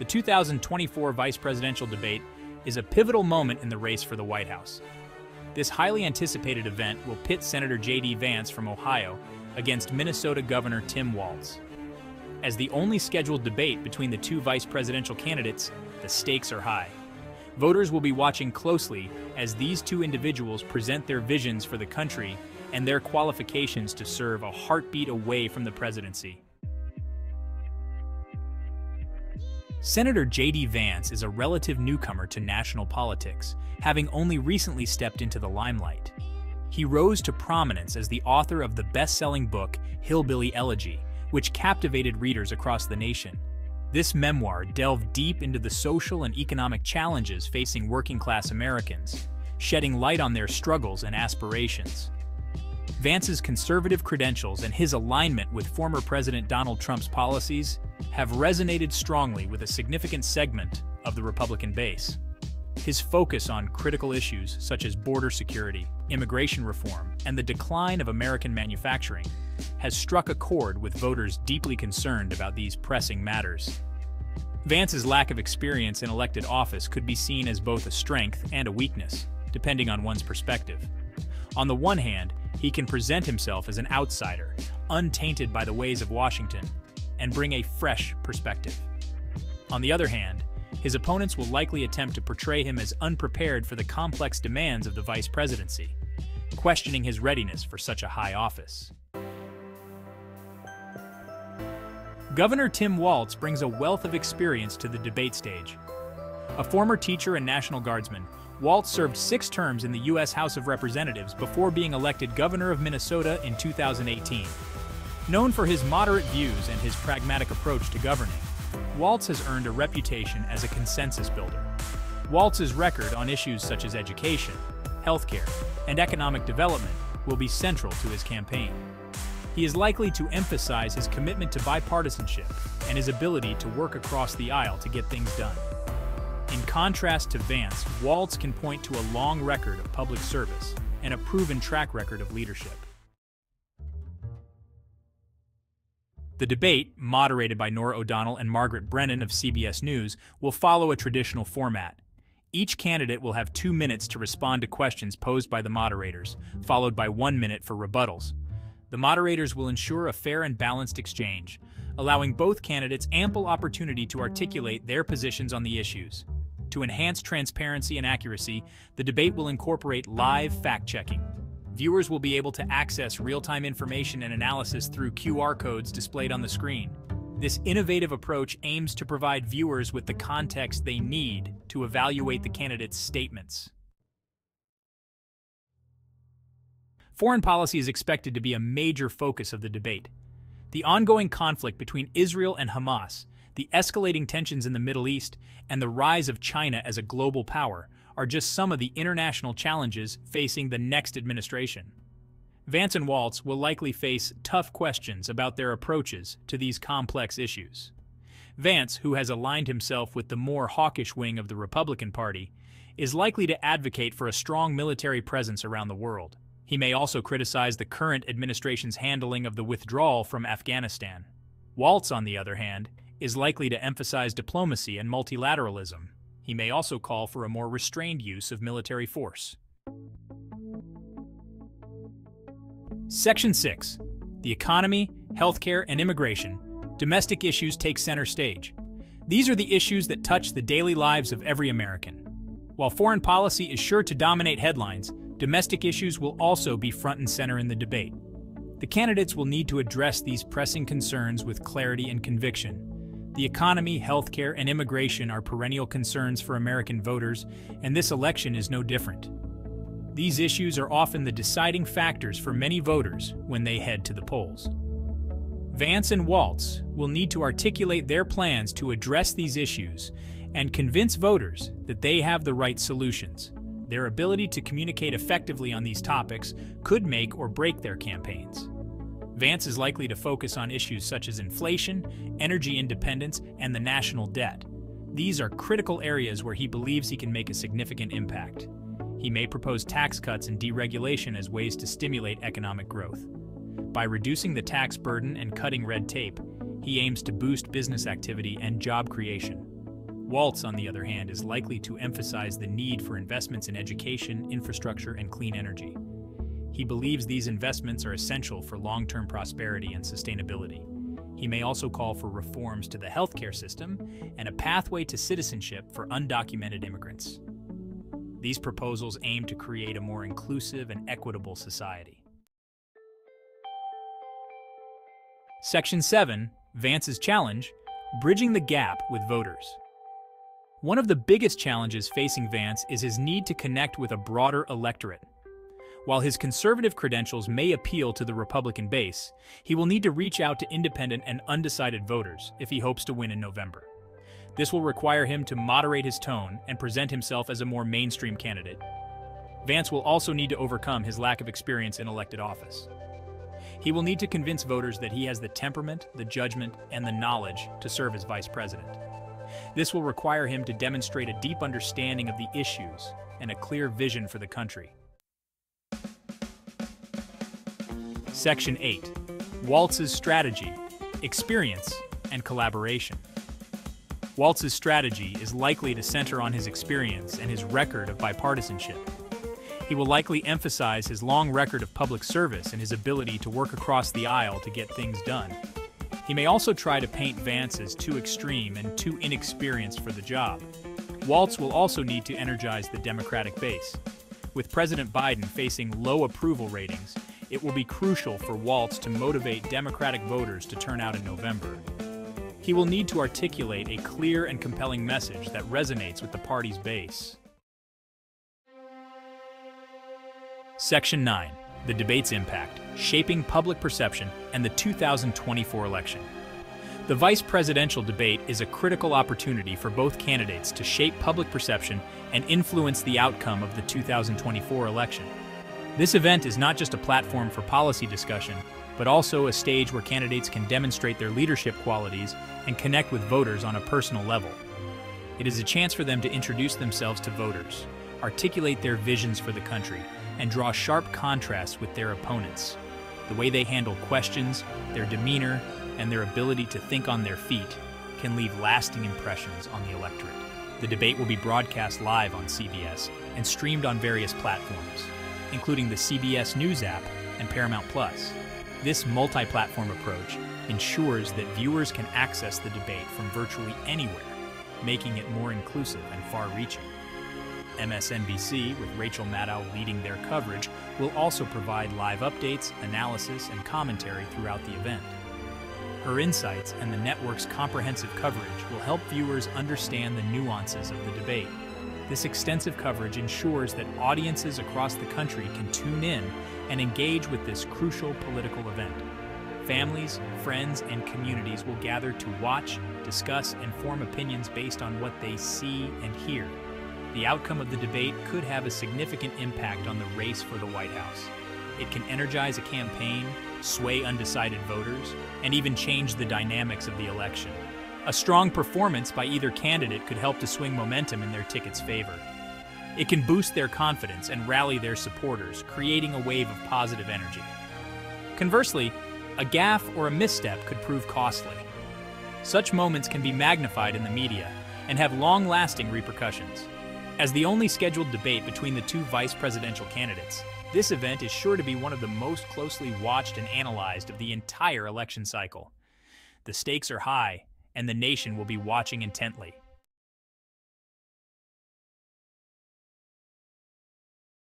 The 2024 vice presidential debate is a pivotal moment in the race for the White House. This highly anticipated event will pit Senator J.D. Vance from Ohio against Minnesota Governor Tim Walz. As the only scheduled debate between the two vice presidential candidates, the stakes are high. Voters will be watching closely as these two individuals present their visions for the country and their qualifications to serve a heartbeat away from the presidency. Senator J.D. Vance is a relative newcomer to national politics, having only recently stepped into the limelight. He rose to prominence as the author of the best-selling book Hillbilly Elegy, which captivated readers across the nation. This memoir delved deep into the social and economic challenges facing working-class Americans, shedding light on their struggles and aspirations. Vance's conservative credentials and his alignment with former President Donald Trump's policies have resonated strongly with a significant segment of the Republican base. His focus on critical issues such as border security, immigration reform, and the decline of American manufacturing has struck a chord with voters deeply concerned about these pressing matters. Vance's lack of experience in elected office could be seen as both a strength and a weakness, depending on one's perspective. On the one hand, he can present himself as an outsider, untainted by the ways of Washington, and bring a fresh perspective. On the other hand, his opponents will likely attempt to portray him as unprepared for the complex demands of the vice presidency, questioning his readiness for such a high office. Governor Tim Walz brings a wealth of experience to the debate stage. A former teacher and National Guardsman, Walz served six terms in the U.S. House of Representatives before being elected governor of Minnesota in 2018. Known for his moderate views and his pragmatic approach to governing, Walz has earned a reputation as a consensus builder. Walz's record on issues such as education, healthcare, and economic development will be central to his campaign. He is likely to emphasize his commitment to bipartisanship and his ability to work across the aisle to get things done. In contrast to Vance, Walz can point to a long record of public service and a proven track record of leadership. The debate, moderated by Norah O'Donnell and Margaret Brennan of CBS News, will follow a traditional format. Each candidate will have two minutes to respond to questions posed by the moderators, followed by one minute for rebuttals. The moderators will ensure a fair and balanced exchange, allowing both candidates ample opportunity to articulate their positions on the issues. To enhance transparency and accuracy, the debate will incorporate live fact-checking, Viewers will be able to access real-time information and analysis through QR codes displayed on the screen. This innovative approach aims to provide viewers with the context they need to evaluate the candidate's statements. Foreign policy is expected to be a major focus of the debate. The ongoing conflict between Israel and Hamas, the escalating tensions in the Middle East, and the rise of China as a global power are just some of the international challenges facing the next administration. Vance and Walz will likely face tough questions about their approaches to these complex issues. Vance, who has aligned himself with the more hawkish wing of the Republican Party, is likely to advocate for a strong military presence around the world. He may also criticize the current administration's handling of the withdrawal from Afghanistan. Walz, on the other hand, is likely to emphasize diplomacy and multilateralism, he may also call for a more restrained use of military force. Section 6. The economy, healthcare, and immigration. Domestic issues take center stage. These are the issues that touch the daily lives of every American. While foreign policy is sure to dominate headlines, domestic issues will also be front and center in the debate. The candidates will need to address these pressing concerns with clarity and conviction, the economy, healthcare, and immigration are perennial concerns for American voters, and this election is no different. These issues are often the deciding factors for many voters when they head to the polls. Vance and Walz will need to articulate their plans to address these issues and convince voters that they have the right solutions. Their ability to communicate effectively on these topics could make or break their campaigns. Vance is likely to focus on issues such as inflation, energy independence, and the national debt. These are critical areas where he believes he can make a significant impact. He may propose tax cuts and deregulation as ways to stimulate economic growth. By reducing the tax burden and cutting red tape, he aims to boost business activity and job creation. Walz, on the other hand, is likely to emphasize the need for investments in education, infrastructure, and clean energy. He believes these investments are essential for long-term prosperity and sustainability. He may also call for reforms to the healthcare system and a pathway to citizenship for undocumented immigrants. These proposals aim to create a more inclusive and equitable society. Section 7, Vance's Challenge, Bridging the Gap with Voters. One of the biggest challenges facing Vance is his need to connect with a broader electorate. While his conservative credentials may appeal to the Republican base, he will need to reach out to independent and undecided voters if he hopes to win in November. This will require him to moderate his tone and present himself as a more mainstream candidate. Vance will also need to overcome his lack of experience in elected office. He will need to convince voters that he has the temperament, the judgment, and the knowledge to serve as vice president. This will require him to demonstrate a deep understanding of the issues and a clear vision for the country. Section 8 Walz's Strategy, Experience, and Collaboration. Walz's strategy is likely to center on his experience and his record of bipartisanship. He will likely emphasize his long record of public service and his ability to work across the aisle to get things done. He may also try to paint Vance as too extreme and too inexperienced for the job. Walz will also need to energize the Democratic base. With President Biden facing low approval ratings, it will be crucial for Walz to motivate Democratic voters to turn out in November. He will need to articulate a clear and compelling message that resonates with the party's base. Section 9 The Debate's Impact Shaping Public Perception and the 2024 Election. The vice presidential debate is a critical opportunity for both candidates to shape public perception and influence the outcome of the 2024 election. This event is not just a platform for policy discussion, but also a stage where candidates can demonstrate their leadership qualities and connect with voters on a personal level. It is a chance for them to introduce themselves to voters, articulate their visions for the country, and draw sharp contrasts with their opponents. The way they handle questions, their demeanor, and their ability to think on their feet can leave lasting impressions on the electorate. The debate will be broadcast live on CBS and streamed on various platforms including the CBS News app and Paramount Plus. This multi-platform approach ensures that viewers can access the debate from virtually anywhere, making it more inclusive and far-reaching. MSNBC, with Rachel Maddow leading their coverage, will also provide live updates, analysis, and commentary throughout the event. Her insights and the network's comprehensive coverage will help viewers understand the nuances of the debate this extensive coverage ensures that audiences across the country can tune in and engage with this crucial political event. Families, friends, and communities will gather to watch, discuss, and form opinions based on what they see and hear. The outcome of the debate could have a significant impact on the race for the White House. It can energize a campaign, sway undecided voters, and even change the dynamics of the election. A strong performance by either candidate could help to swing momentum in their ticket's favor. It can boost their confidence and rally their supporters, creating a wave of positive energy. Conversely, a gaffe or a misstep could prove costly. Such moments can be magnified in the media and have long-lasting repercussions. As the only scheduled debate between the two vice presidential candidates, this event is sure to be one of the most closely watched and analyzed of the entire election cycle. The stakes are high, and the nation will be watching intently.